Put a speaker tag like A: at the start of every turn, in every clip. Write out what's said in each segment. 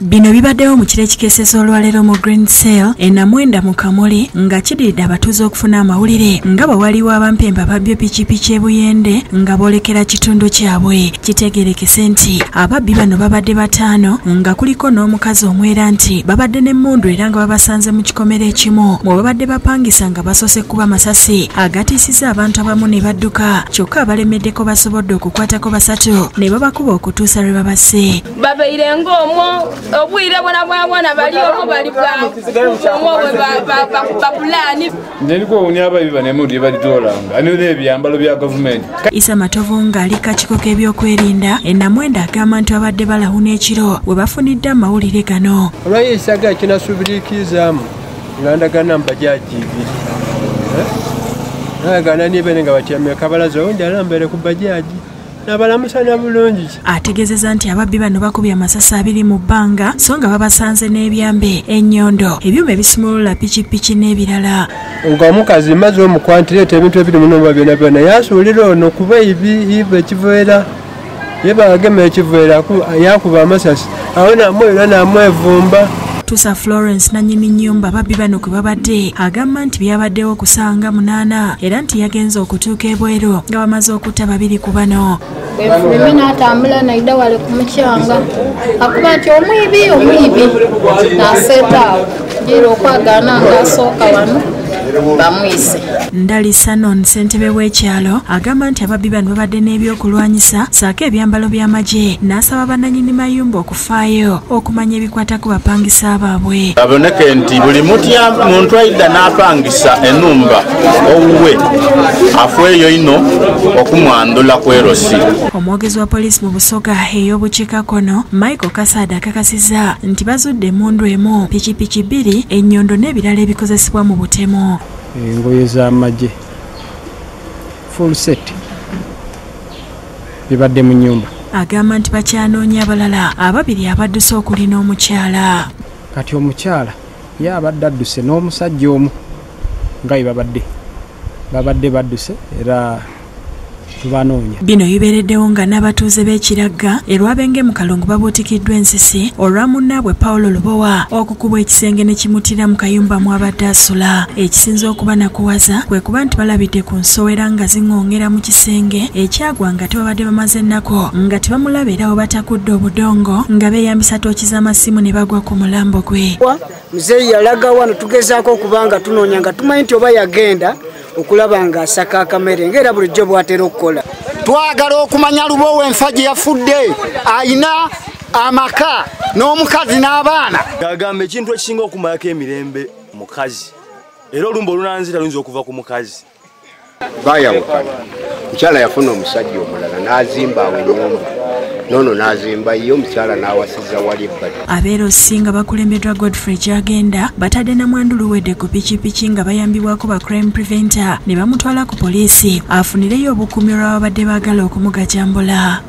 A: bino bibaddewo mu kiro ekikeeseza olwaleero mu green sale enamwenda mu kamuli nga kiddiridde abatuuze okufuna amawulire nga bwe waliwo abampemba babbye pikipiki ebuyende nga boolekera kitundu kyabwe. Kitegerekese nti ababbi bano babadde bataano nga kuliko n'omukazi omwera nti babadde n'emmundu era nga babasanze mu kikomero ekimu. Mwe babadde bapangisa nga basoose kuba masasi agatiisiza abantu abamu ne badduka. Kyokka abalemeddeko basobodde okukwatako basatu ne babakuba okutuusa lwe babasse
B: babeire ng'omwo obwire bwona bwabona bali omwo bali omwo bapulaani
C: ndenikuwunya abayiba nemudi balitolanga anira ebyambalo bya gavumenti.
A: Isa matovu ng'ali kakiko k'ebyokwerinda enamwenda agamba nti babadde balawuna ekiro bwe bafunidde amawulire gano.
D: Olwayesaga kinasubirikizaamu nga ndagana mubajaji ibiri nagana nibere nga batyamya kabalaza ondi alambere ku bajaji nabalamusana bulungi
A: ategeezeza nti ababbi bano bakubye amasasi abiri mu bbanga so nga babasanze n'ebyambe ennyondo ebyuma ebisumulula pikipiki n'ebirala.
D: Nga omukazi maze omukwantireeta ebintu ebiri munomba byona byona yasuulira ono kuba ibi iva ekiveera yebagema ekiveera yakuba amasasi awo namwera namwevumba
A: tusa florence nanyini nnyumba babbi bano kwe babadde. Agamba nti byabaddewo kusanga munaana. Era nti yagenze okutuuka ebweru nga bamaze okutta babiri ku bano.
E: Bwefulumye n'atambula naida wale ku mukyanga akuba nti omwibi omwibi n'aseetaawo jira okwagaana ng'asooka wano bamwise
A: ndali sanon ssentebe w'ekyalo agamba nti ababbi bano babadde n'ebyokulwanyisa saako ebyambalo by'amagye n'asaba bannanyini mayumba okufaayo okumanya ebikwata ku bapangisa baabwe.
F: Baboneke nti buli mutya muntu aidda n'apangisa enumba owuwe afweyo ino okumwandula kwerosi.
A: Omwogezi wa poliisi mu busoga ey'obukiikakkono michael kasada akakasizza nti bazudde emundu emu pikipiki bbiri ennyondo n'ebirala ebikozesebwa mu butemu
G: engoye z'amagye full set bibadde mu nyumba
A: agamba nti bakyanoonya abalala ababiri abadduse okuli n'omukyala
G: kati omukyala ye abadde adduse n'omusajja omu nga bwe babadde babadde badduse era tubanoonya.
A: Bino bibeereddewo nga n'abatuuze b'ekiragga erwabenge mu kalungu babuutikiddwa ensisi olwa munnaabwe pawulo lubowa okukubwa ekisenge ne kimutira mu kayumba mu abadde asula. Ekisinza okuba nakuwaza kwe kuba nti balabidde ku nsowera nga ziŋŋongera mu kisenge ekyagwa nga tebabadde bamaze ennako nga tebamulaba era we batakudde obudongo nga beeyambisa tooki z'amasimu ne bagwa ku mulambo gwe.
H: Muzeeyi yalaga wano tugezaako okuba nga tunoonya nga tumanyi nti oba yagenda okulaba nga asaka akamere ngaera bulijjo bwatera okukola.
I: Twagala okumanya lubowa enfa gye yafudde ayina amaka n'omukazi n'abaana.
J: Gagamba ekintu ekisinga okumalako emirembe mukazi era olumba olunanzira luyinza okuva ku mukazi.
K: Bayawukana mukyala yafuna omusajja omulala n'azimba awo enyumba nono n'azimba ye omukyala n'awasiza wali ebbali.
A: Abeerosi nga bakulembeddwa godfrey gyagenda batadde namwandu luwedde ku pikipiki nga bayambibwako ba crime preventer ne bamutwala ku poliisi afunireyo obukuumi olw'ababadde baagala okumugajambula.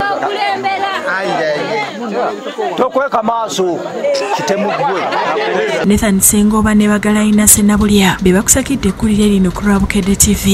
I: Tokweka maaso kitemugwe
A: nathan sengoba ne bagalayina senabulya be bakusakidde ekkulire lino ku lwabukedde tv